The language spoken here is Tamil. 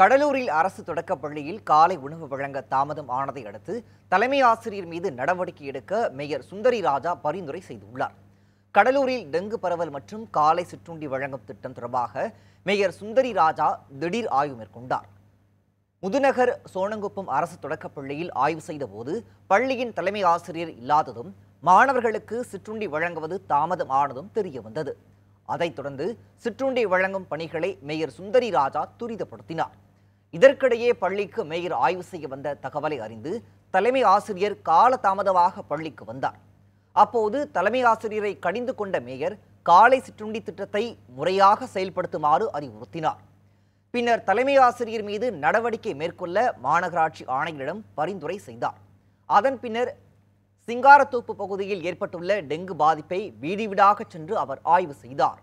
கடலூரில் அரசு தொடக்கப் பள்ளியில் காலை உணவு வழங்க தாமதம் ஆனதை அடுத்து தலைமை ஆசிரியர் மீது நடவடிக்கை எடுக்க மேயர் சுந்தரி ராஜா பரிந்துரை செய்துள்ளார். கடலூரில் டெங்கு பரவல் மற்றும் காலை சிற்றுண்டி வழங்கும் திட்டம் தொடர்பாக மேயர் சுந்தரி ராஜா திடீர் ஆய்வு மேற்கொண்டார். முதுநகர் சோனங்குப்பம் அரசு தொடக்கப் பள்ளியில் ஆய்வு செய்தபோது பள்ளியின் தலைமை ஆசிரியர் இல்லாததும் மாணவர்களுக்கு சிற்றுண்டி வழங்குவது தாமதம் ஆனதும் தெரிய வந்தது. அதைத் தொடர்ந்து சிற்றுண்டி வழங்கும் பணிகளை மேயர் சுந்தரி ராஜா துரிதப்படுத்தினார். இதற்கிடையே பள்ளிக்கு மேயர் ஆய்வு செய்ய வந்த தகவலை அறிந்து தலைமை ஆசிரியர் காலதாமதமாக பள்ளிக்கு வந்தார். அப்போது தலைமை ஆசிரியரை கடிந்து கொண்ட மேயர் காலை சிற்றுண்டி திட்டத்தை முறையாக செயல்படுத்துமாறு அறிவுறுத்தினார். பின்னர் தலைமை ஆசிரியர் மீது நடவடிக்கை மேற்கொள்ள மாநகராட்சி ஆணையரிடம் பரிந்துரை செய்தார். அதன் பின்னர் சிங்காரத்தோப்பு பகுதியில் ஏற்பட்டுள்ள டெங்கு பாதிப்பை வீடு வீடாக சென்று அவர் ஆய்வு செய்தார்.